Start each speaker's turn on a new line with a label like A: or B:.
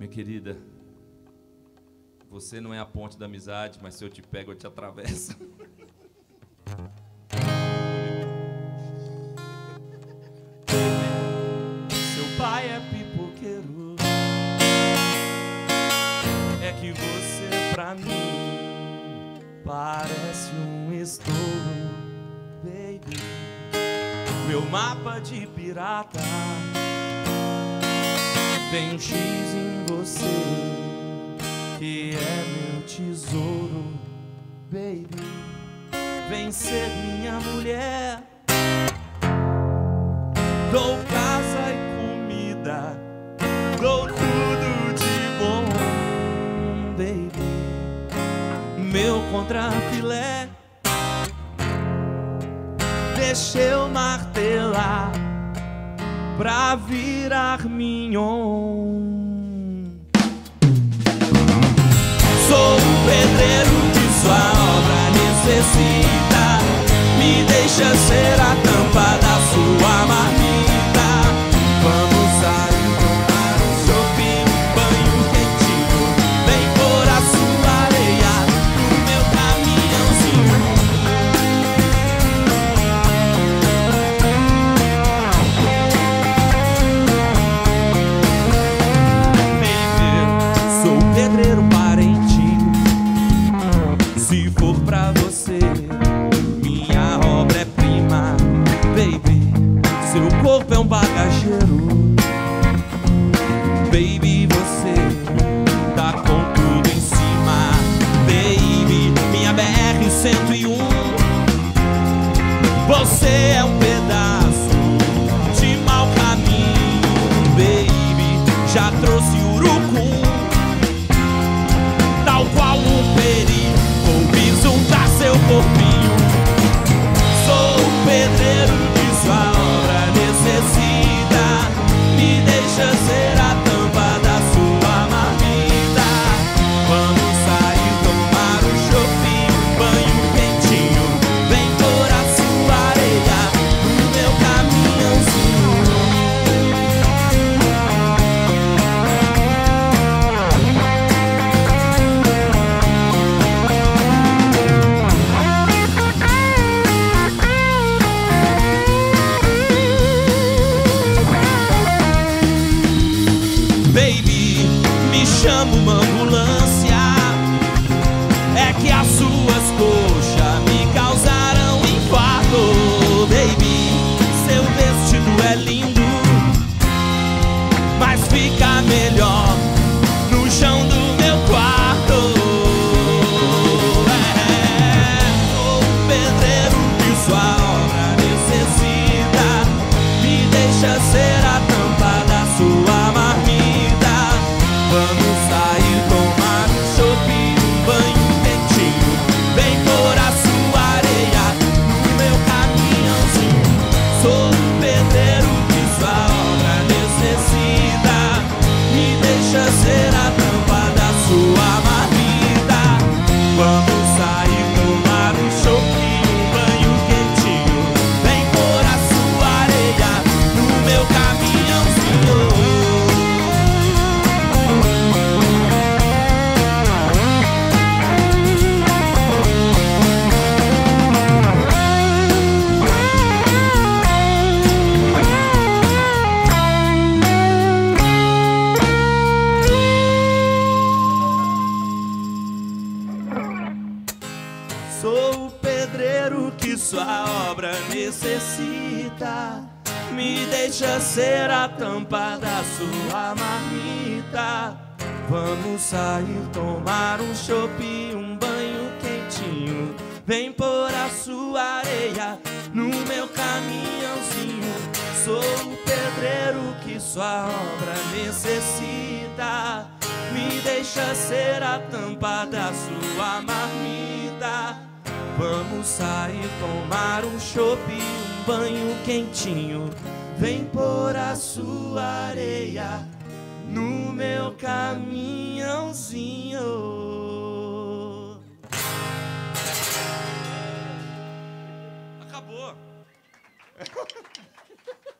A: Minha querida, você não é a ponte da amizade, mas se eu te pego, eu te atravesso. Seu pai é pipoqueiro. É que você pra mim parece um estouro, baby. Meu mapa de pirata tem um X em você que é meu tesouro, baby. Vem ser minha mulher. Dou casa e comida, dou tudo de bom, baby. Meu contrafilé, deixa eu martelar pra virar mignon. Sou o pedreiro que sua obra necessita. Me deixa ser a tampa da sua marmita. Vamos sair tomar um chopp, um banho quentinho. Vem pôr a sua areia no meu caminhãozinho. Sou o pedreiro que sua obra necessita. Me deixa ser a tampa da sua marmita. Vamos sair tomar um chopp, um banho quentinho. Vem pôr a sua areia no meu caminhãozinho. Acabou.